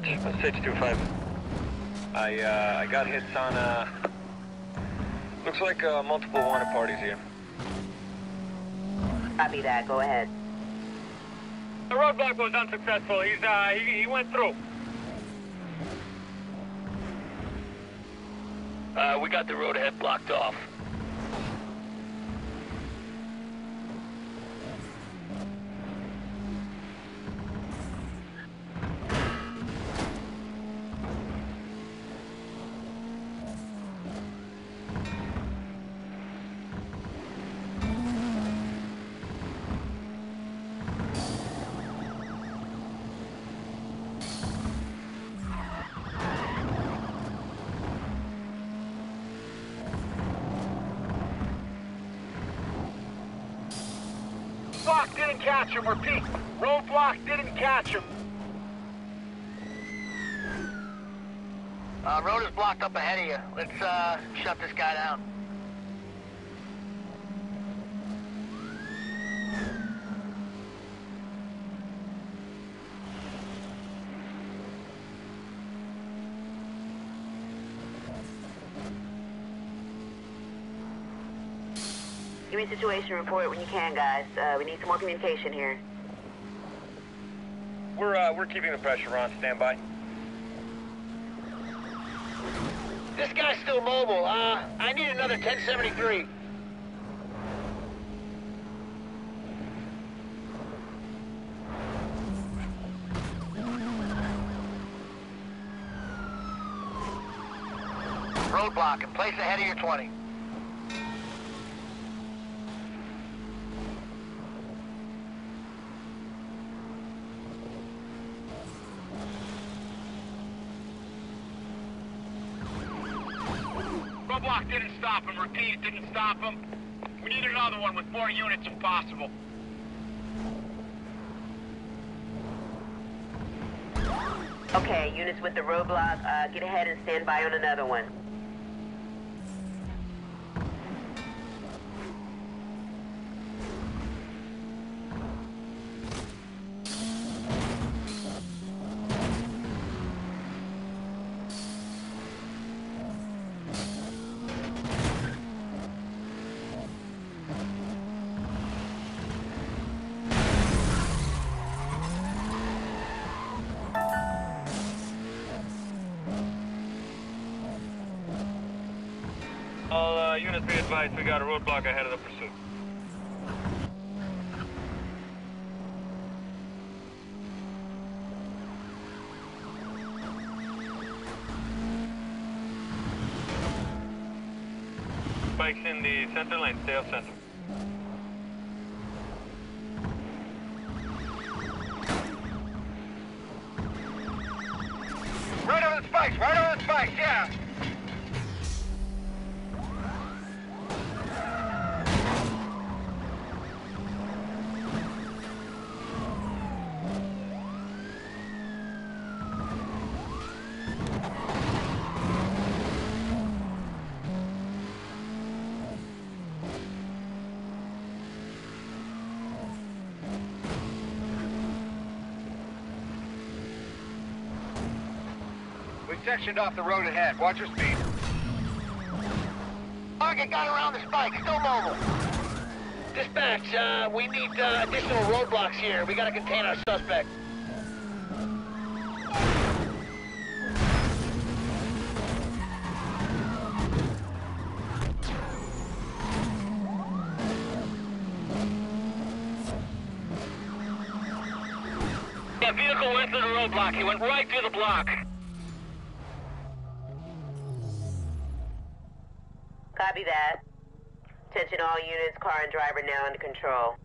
Dispatch, SH-25. I, uh, I got hits on, uh... Looks like, uh, multiple wanted parties here. Copy that. Go ahead. The roadblock was unsuccessful. He's, uh, he, he went through. Uh, we got the road ahead blocked off. Block didn't catch him. Repeat. Roadblock didn't catch him. Uh, road is blocked up ahead of you. Let's, uh, shut this guy down. Give me a situation report when you can, guys. Uh, we need some more communication here. We're, uh, we're keeping the pressure on. Stand by. This guy's still mobile. Uh, I need another 1073. Roadblock in place ahead of your 20. Roadblock didn't stop him. Repeat, it didn't stop him. We need another one with more units if possible. Okay, units with the roadblock, uh, get ahead and stand by on another one. Units be advised, we got a roadblock ahead of the pursuit. Spikes in the center lane, stay off center. Right on the spikes, right on the spikes, yeah. Sectioned off the road ahead. Watch your speed. Target got around the spike, still mobile. Dispatch, uh, we need uh, additional roadblocks here. We gotta contain our suspect. That vehicle went through the roadblock. He went right through the block. Copy that. Attention all units, car and driver now under control.